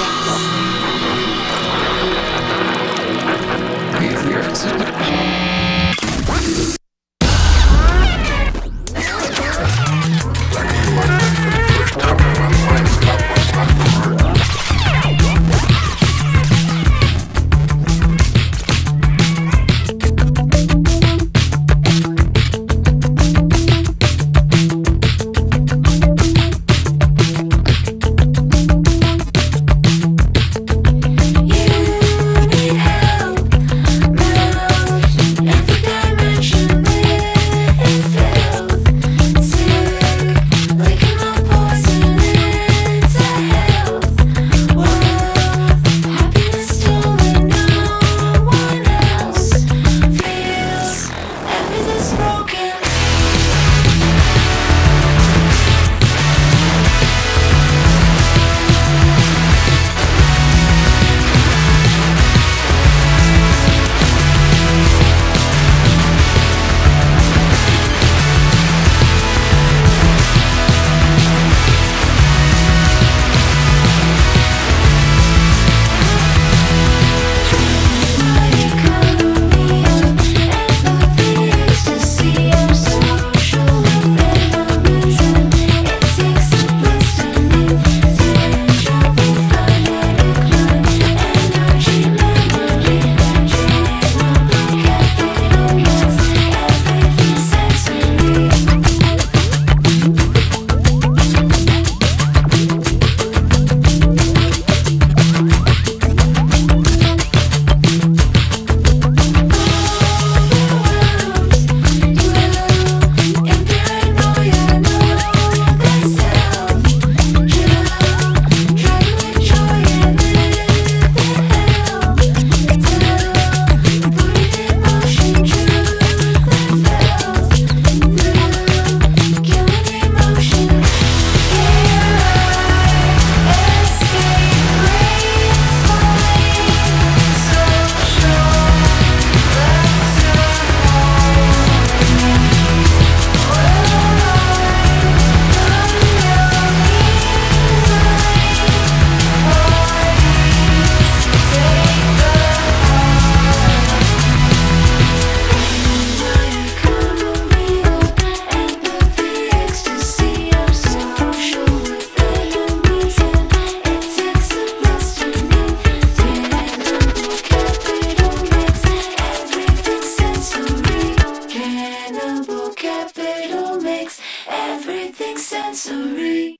Yes. sensory.